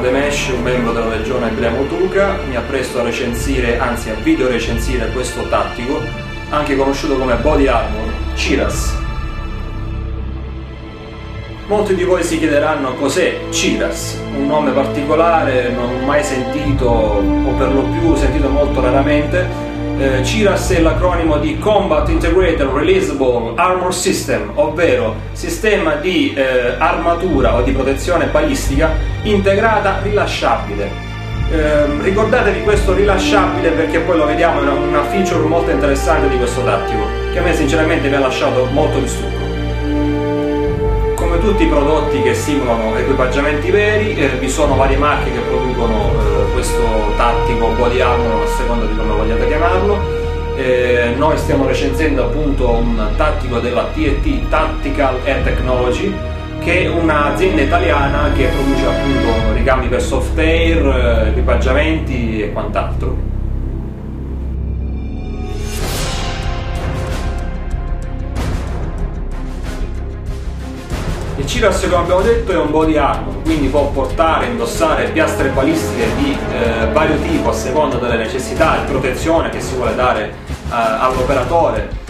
Demesh, un membro della legione Bremo Turca, mi appresto a recensire, anzi a video recensire questo tattico, anche conosciuto come Body Armor, Ciras. Molti di voi si chiederanno cos'è Ciras, un nome particolare, non mai sentito o per lo più sentito molto raramente, eh, CIRAS è l'acronimo di Combat Integrated Releasable Armor System, ovvero sistema di eh, armatura o di protezione balistica integrata rilasciabile. Eh, ricordatevi questo rilasciabile perché poi lo vediamo in una feature molto interessante di questo tattico, che a me sinceramente mi ha lasciato molto di stucco come tutti i prodotti che simulano equipaggiamenti veri, eh, vi sono varie marche che producono eh, questo tattico body armor a seconda di come vogliate chiamarlo. Eh, noi stiamo recensendo appunto un tattico della TT Tactical Air Technology che è un'azienda italiana che produce appunto ricambi per soft air, equipaggiamenti e quant'altro. Il Ciras, come abbiamo detto, è un body armor, quindi può portare, indossare piastre balistiche di eh, vario tipo a seconda delle necessità di protezione che si vuole dare eh, all'operatore.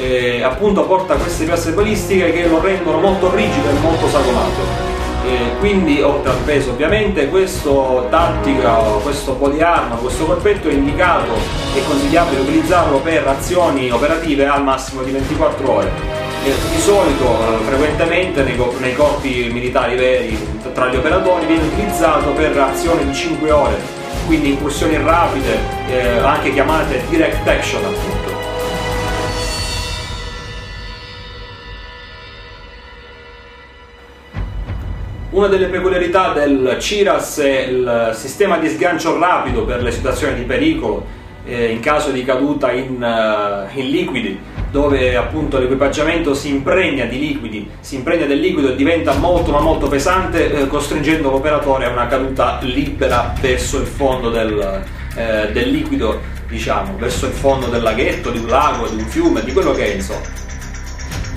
E appunto porta queste piastre balistiche che lo rendono molto rigido e molto sagomato. E quindi oltre al peso ovviamente questo tattica, questo armor, questo corpetto è indicato e consigliabile utilizzarlo per azioni operative al massimo di 24 ore di solito eh, frequentemente nei, nei, corpi militari veri tra gli operatori viene utilizzato per azioni di 5 ore, quindi incursioni rapide, eh, anche chiamate direct action appunto. Una delle peculiarità del CIRAS è il sistema di sgancio rapido per le situazioni di pericolo, eh, in caso di caduta in, uh, in liquidi dove appunto l'equipaggiamento si impregna di liquidi, si impregna del liquido e diventa molto ma molto pesante, eh, costringendo l'operatore a una caduta libera verso il fondo del, eh, del liquido, diciamo, verso il fondo del laghetto, di un lago, di un fiume, di quello che è insomma.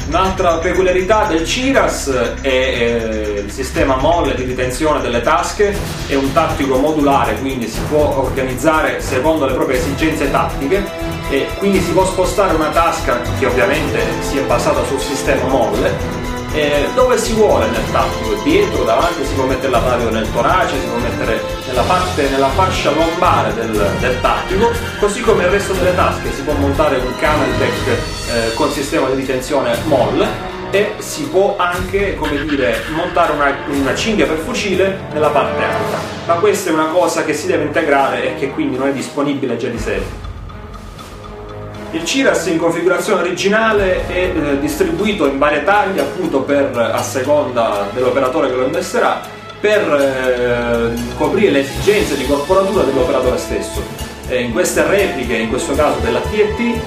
Un'altra peculiarità del CIRAS è eh, il sistema molle di ritenzione delle tasche, è un tattico modulare, quindi si può organizzare secondo le proprie esigenze tattiche e quindi si può spostare una tasca che ovviamente si è basata sul sistema molle eh, dove si vuole nel tattico, dietro, davanti, si può mettere la radio nel torace, si può mettere nella parte, nella fascia lombare del, del tattico, così come il resto delle tasche, si può montare un camel deck eh, con sistema di ritenzione MOL e si può anche, come dire, montare una, una cinghia per fucile nella parte alta. Ma questa è una cosa che si deve integrare e che quindi non è disponibile già di sé. Il CIRAS in configurazione originale è eh, distribuito in varie taglie appunto per, a seconda dell'operatore che lo indosserà per eh, coprire le esigenze di corporatura dell'operatore stesso. In queste repliche, in questo caso della TET, eh,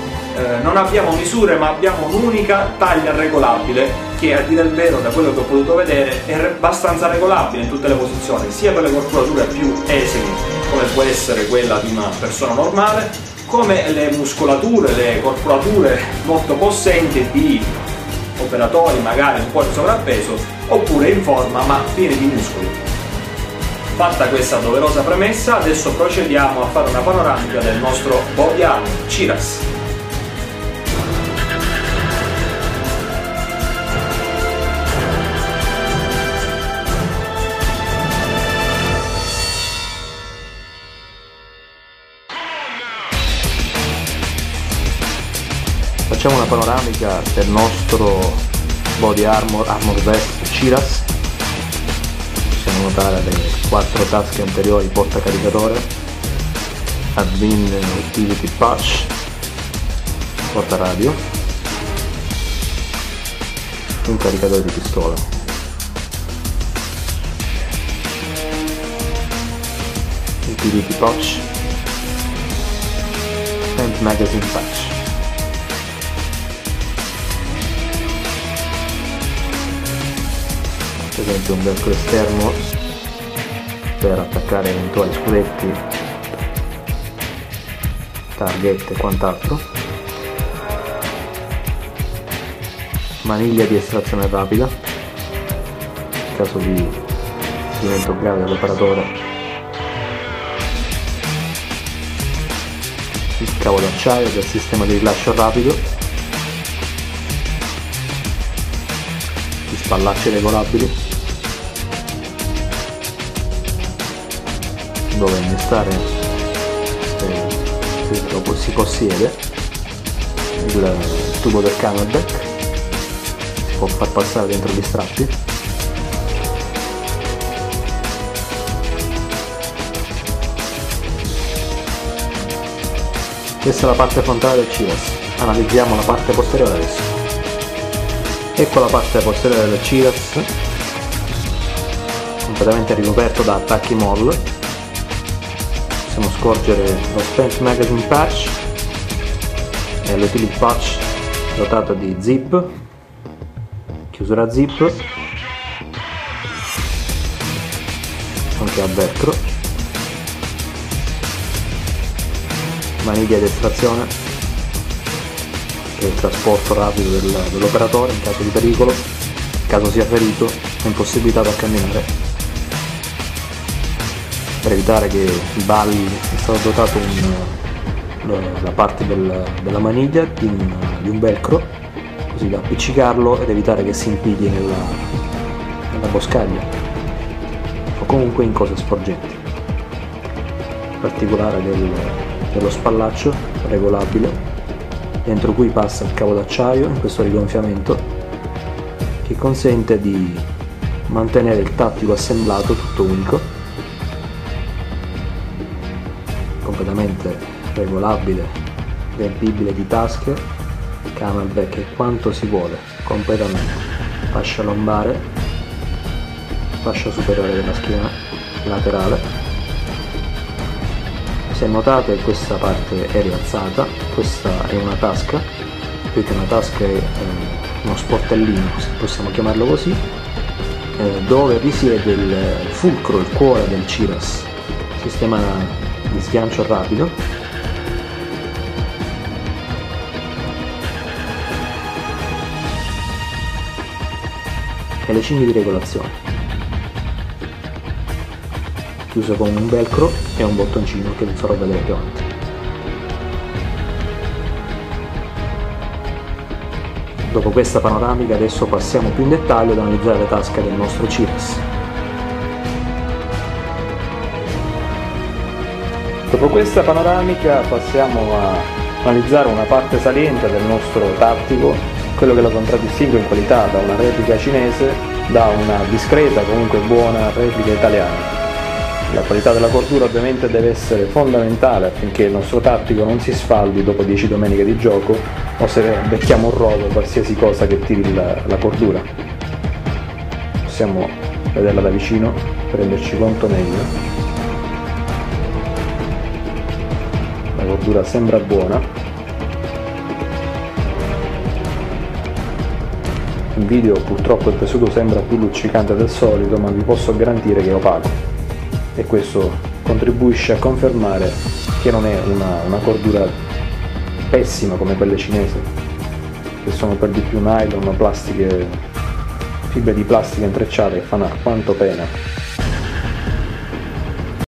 non abbiamo misure ma abbiamo un'unica taglia regolabile che a dire il vero da quello che ho potuto vedere è abbastanza regolabile in tutte le posizioni, sia per le corporature più esili come può essere quella di una persona normale, come le muscolature, le corporature molto possenti di operatori magari un po' in sovrappeso oppure in forma ma pieni di muscoli. Fatta questa doverosa premessa, adesso procediamo a fare una panoramica del nostro armor Ciras. Facciamo una panoramica del nostro body armor armor vest Ciras possiamo notare le quattro tasche anteriori porta caricatore admin utility patch porta radio un caricatore di pistola. Utility patch. And magazine patch per esempio un becco esterno per attaccare eventuali scudetti, target e quant'altro, maniglia di estrazione rapida, in caso di divento grave dell'operatore, il cavo d'acciaio del sistema di rilascio rapido. Gli spallacci regolabili dove innestare eh, si possiede il tubo del camelback si può far passare dentro gli strappi Questa è la parte frontale del Ciras. Analizziamo la parte posteriore adesso. Ecco la parte posteriore del Ciras, completamente ricoperto da attacchi MOL. Possiamo scorgere lo Spent Magazine Patch. E l'utility patch dotato di zip, chiusura zip, anche a velcro maniglia di estrazione che è il trasporto rapido del, dell'operatore in caso di pericolo, in caso sia ferito o impossibilitato a camminare. Per evitare che balli è stato dotato un, la parte del, della maniglia di un, di un, velcro così da appiccicarlo ed evitare che si impigli nella, nella boscaglia o comunque in cose sporgenti. In particolare del, dello spallaccio regolabile dentro cui passa il cavo d'acciaio in questo rigonfiamento che consente di mantenere il tattico assemblato tutto unico completamente regolabile riempibile di tasche camelback e quanto si vuole completamente. Fascia lombare fascia superiore della schiena laterale se notate questa parte è rialzata, questa è una tasca, più una tasca è uno sportellino, se possiamo chiamarlo così, eh, dove risiede il fulcro, il cuore del CIRAS, sistema di sgancio rapido. E le cinghie di regolazione. Chiuso con un velcro e un bottoncino che vi farò vedere più avanti. Dopo questa panoramica adesso passiamo più in dettaglio ad analizzare le tasche del nostro CIRES. Dopo questa panoramica passiamo a analizzare una parte saliente del nostro tattico, quello che lo contraddistingue in qualità da una replica cinese da una discreta comunque buona replica italiana. La qualità della cordura ovviamente deve essere fondamentale affinché il nostro tattico non si sfaldi dopo 10 domeniche di gioco o se becchiamo un rodo qualsiasi cosa che tiri la, la cordura. Possiamo vederla da vicino, prenderci conto meglio. La cordura sembra buona. In video purtroppo il tessuto sembra più luccicante del solito ma vi posso garantire che è opaco e questo contribuisce a confermare che non è una, una cordura pessima come quelle cinesi che sono per di più nylon plastiche fibre di plastica intrecciate che fanno alquanto pena